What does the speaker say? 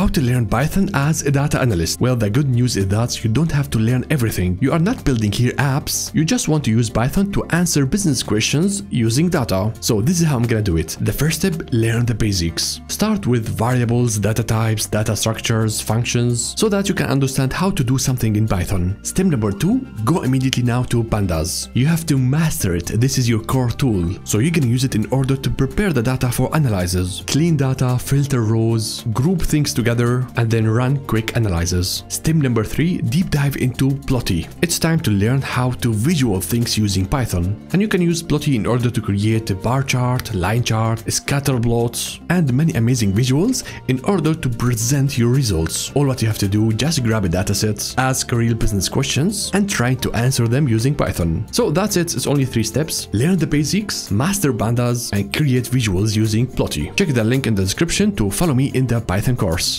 How to learn Python as a data analyst? Well, the good news is that you don't have to learn everything. You are not building here apps. You just want to use Python to answer business questions using data. So this is how I'm gonna do it. The first step, learn the basics. Start with variables, data types, data structures, functions, so that you can understand how to do something in Python. Step number two, go immediately now to pandas. You have to master it. This is your core tool. So you can use it in order to prepare the data for analysis. Clean data, filter rows, group things together, and then run quick analysis. Step number three, deep dive into Plotly. It's time to learn how to visual things using Python. And you can use Plotly in order to create a bar chart, line chart, scatter plots, and many amazing visuals in order to present your results. All what you have to do, just grab a dataset, ask real business questions, and try to answer them using Python. So that's it, it's only three steps. Learn the basics, master pandas, and create visuals using Plotly. Check the link in the description to follow me in the Python course.